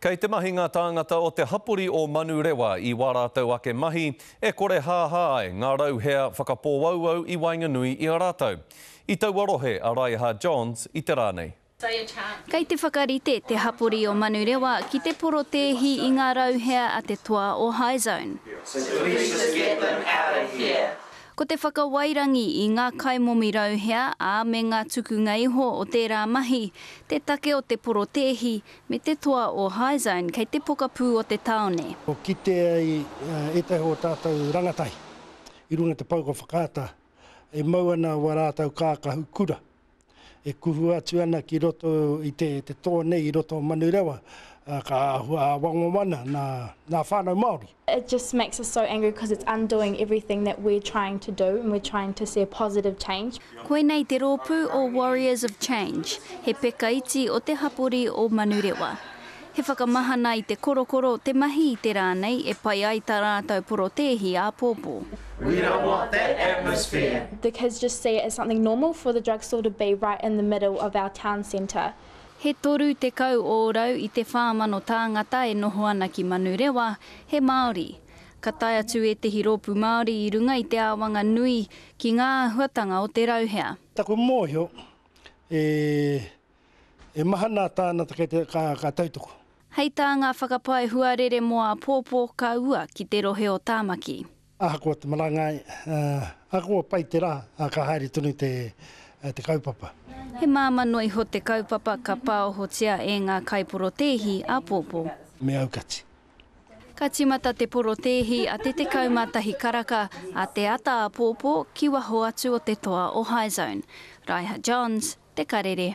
Kei te mahi ngā tāngata o te hapori o Manurewa i wā rātou ake mahi e korehāhā ai ngā rau hea whakapōauau i waenganui i a rātou. I taua rohe a Raiha Johns i te rā nei. Kei te whakarite te hapori o Manurewa ki te porotēhi i ngā rau hea a te toa o High Zone. Ko te whakawairangi i ngā kaimomi rauhea, ā, me ngā tukunga iho o tērā mahi, te take o te porotēhi, me te toa o Hi-Zone kei te pokapū o te tāone. Ko kite ai ētahi o tātou rangatahi i runga i te pau kua whakaata, e mau ana aua rātou kākahu kura. e kuhu atu ana ki roto i te tō nei i roto o Manurewa, ka āhua ā-wango ana nā whānau Māori. It just makes us so angry because it's undoing everything that we're trying to do and we're trying to see a positive change. Koinei te rōpū o Warriors of Change, he peka iti o te hapori o Manurewa. He whakamahana i te korokoro, te mahi i te rā nei e pai ai tā rātou porotēhi āpōpō. We don't want that atmosphere. The kids just see it as something normal for the drugstore to be right in the middle of our town centre. He 30 ōrau i te 4,000 tāngata e noho ana ki Manurewa, he Māori. Ka tae atu ētehi rōpū Māori i runga i te āwanga nui ki ngā āhuatanga o te rauhea. Taku mōhio, e E maha nā tāna take ka tautoko. Hei tā ngā whakapae huarere mō āpōpō ka ua ki te rohe o Tāmaki. Ahakoa te marangai, ahakoa pai te rā, ka haere tonu te kaupapa. He māmā noa iho te kaupapa ka pāohotia e ngā kaiporotēhi āpōpō. Me aukati. Ka tīmata te porotēhi a te 11 karaka a te ata āpōpō ki waho atu o te toa o High Zone. Raiha Johns, Te Karere.